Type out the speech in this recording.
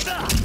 Stop!